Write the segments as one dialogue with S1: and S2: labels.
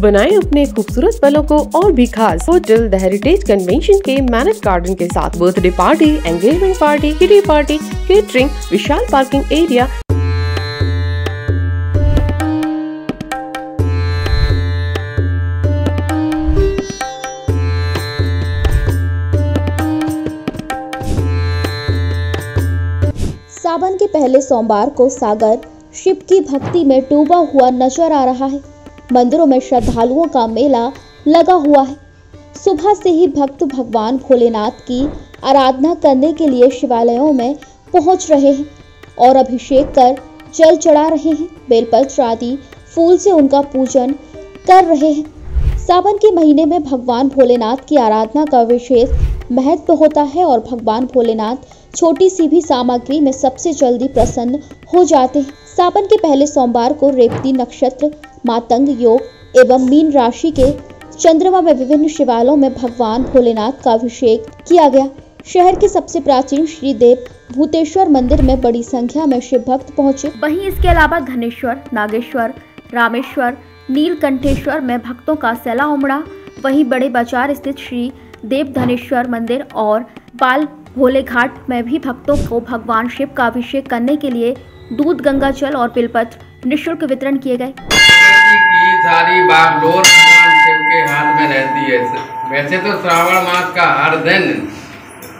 S1: बनाएँ अपने खूबसूरत पलों को और भी खास होटल, द हेरिटेज कन्वेंशन के मैनेज गार्डन के साथ। Birthday party engagement party kitty party catering विशाल पार्किंग एरिया
S2: सावन के पहले सोमवार को सागर शिव की भक्ति में डूबा हुआ नज़र आ रहा है। मंदिरों में श्रद्धालुओं का मेला लगा हुआ है। सुबह से ही भक्त भगवान भोलेनाथ की आराधना करने के लिए शिवालयों में पहुँच रहे हैं और अभिषेक कर जल चढ़ा रहे हैं। बेलपत्र आदि फूल से उनका पूजन कर रहे हैं। सावन के महीने में भगवान भोलेनाथ की आराधना का विशेष महत्व होता है और भगवान भोलेनाथ छोटी सी भी सामग्री में सबसे जल्दी प्रसन्न हो जाते हैं। सावन के पहले सोमवार को रेवती नक्षत्र मातंग योग एवं मीन राशि के चंद्रमा में विभिन्न शिवालयों में भगवान भोलेनाथ का अभिषेक किया गया। शहर के सबसे प्राचीन श्री देव भूतेश्वर मंदिर में बड़ी संख्या में शिव भक्त पहुँचे।
S3: वहीं इसके अलावा घनेश्वर, नागेश्वर, रामेश्वर, नीलकंठेश्वर में भक्तों का सैला उमड़ा। वहीं बड़े बाज़ार स्थित श्री देव धनेश्वर मंदिर और बाल भोले घाट में भी भक्तों को भगवान शिव का अभिषेक करने के लिए दूध गंगा जल और बिलपत्र निःशुल्क वितरण किए गए।
S4: सारी बागडोर भगवान शिव के हाथ में रहती है। वैसे तो श्रावण मास का हर दिन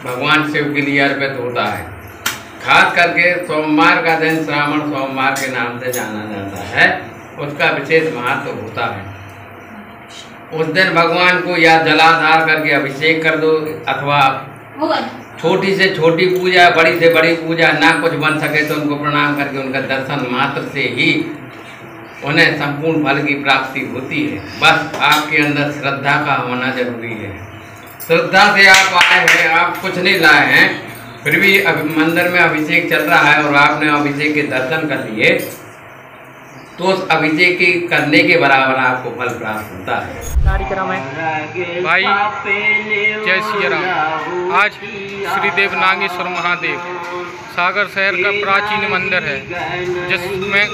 S4: भगवान शिव के लिए अर्पित होता है। खास करके सोमवार का दिन श्रावण सोमवार के नाम से जाना जाता है। उसका विशेष महत्व तो होता है। उस दिन भगवान को या जलाधार करके अभिषेक कर दो अथवा छोटी से छोटी पूजा, बड़ी से बड़ी पूजा ना कुछ बन सके तो उनको प्रणाम करके उनका दर्शन मात्र से ही उन्हें संपूर्ण फल की प्राप्ति होती है। बस आपके अंदर श्रद्धा का होना ज़रूरी है। श्रद्धा से आप आए हैं, आप कुछ नहीं लाए हैं, फिर भी मंदिर में अभिषेक चल रहा है और आपने अभिषेक के दर्शन कर लिए। तो उस अभिषेक के करने के बराबर आपको फल प्राप्त होता है।
S5: कार्यक्रम है। भाई जय सिया राम। आज श्री देव नागेश्वर महादेव सागर शहर का प्राचीन मंदिर है जिसमें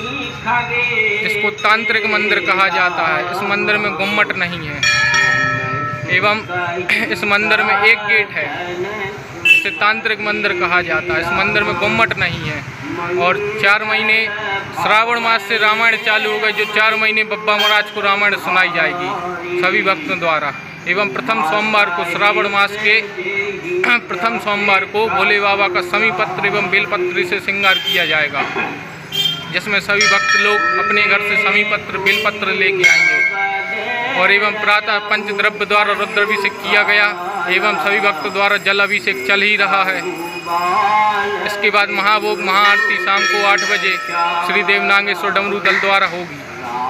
S5: इसको तांत्रिक मंदिर कहा जाता है। इस मंदिर में गुम्मट नहीं है एवं इस मंदिर में एक गेट है इसे तांत्रिक मंदिर कहा जाता है। इस मंदिर में गुम्मट नहीं है। और चार महीने श्रावण मास से रामायण चालू हो गए, जो चार महीने बब्बा महाराज को रामायण सुनाई जाएगी, सभी भक्तों द्वारा। एवं प्रथम सोमवार को श्रावण मास के प्रथम सोमवार को भोले बाबा का समी पत्र एवं बेलपत्र से श्रृंगार किया जाएगा, जिसमें सभी भक्त लोग अपने घर से समी पत्र बेलपत्र लेके आएँगे। और एवं प्रातः पंचद्रव्य द्वारा रुद्राभिषेक किया गया एवं सभी भक्तों द्वारा जल अभिषेक चल ही रहा है। इसके बाद महाभोग, महाआरती शाम को आठ बजे श्री देवनागेश्वर डमरू दल द्वारा होगी,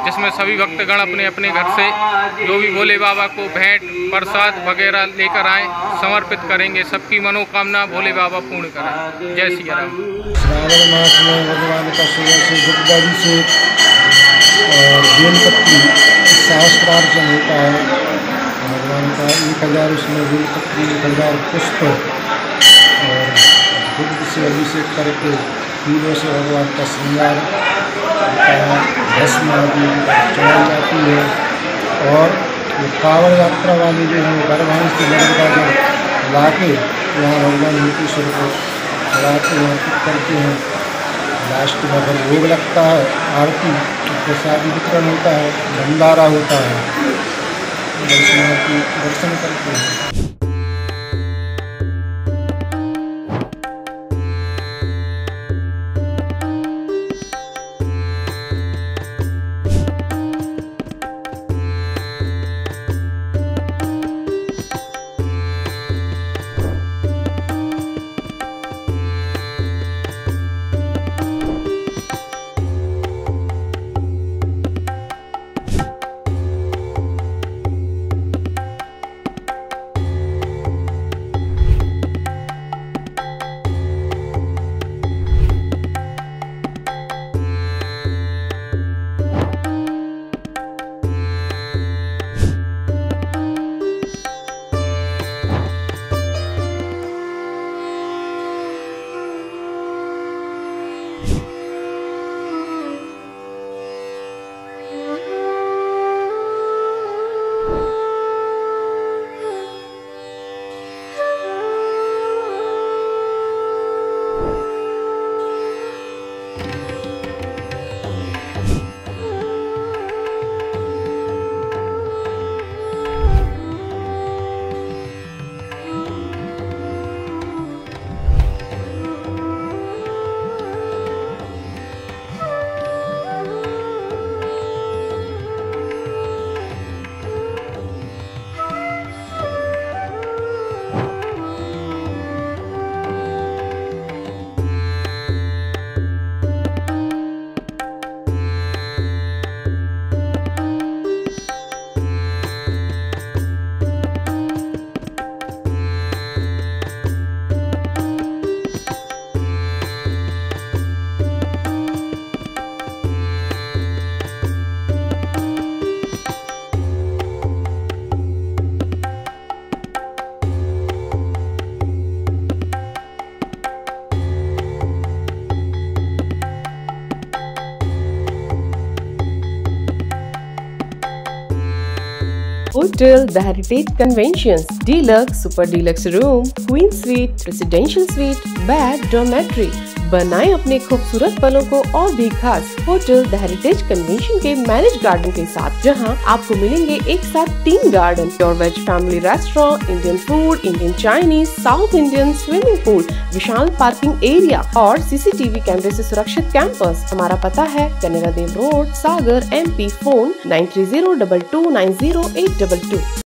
S5: जिसमें सभी भक्तगण अपने अपने घर से जो भी भोले बाबा को भेंट, प्रसाद वगैरह लेकर आए, समर्पित करेंगे। सबकी मनोकामना भोले बाबा पूर्ण करें। जय श्री राम।
S6: श्रावण मास में भगवान का सुबह से दुग्धाभिषेक और बेलपत्री सहस्त्रार्चन होता है। भगवान का एक हज़ार उसमें बेलपत्री एक हज़ार पुष्प और दुग्ध से अभिषेक करके फूलों से भगवान का श्रृंगार भस्म आदि चढ़ाई जाती है। और कावड़ यात्रा वाले जो हैं, गर्भांश से नर्मदा जल ला के यहाँ भगवान मुकेश्वर को चढ़ाते हैं करते हैं। लास्ट में फिर भोग लगता है, आरती प्रसाद वितरण होता है, भंडारा होता है। दर्शन करते हैं।
S1: Hotel The Heritage Conventions, Deluxe Super Deluxe Room, Queen Suite, Presidential Suite, Bed Dormitory. बनाएँ अपने खूबसूरत पलों को और भी खास होटल द हेरिटेज कन्वेंशन के मैरिज गार्डन के साथ, जहाँ आपको मिलेंगे एक साथ तीन garden, pure veg family restaurant, Indian food, Indian Chinese, South Indian swimming pool, विशाल पार्किंग एरिया और सीसीटीवी कैमरे से सुरक्षित कैंपस। हमारा पता है Kanera Dev road, Sagar M P phone nine three zero double two nine zero eight double two.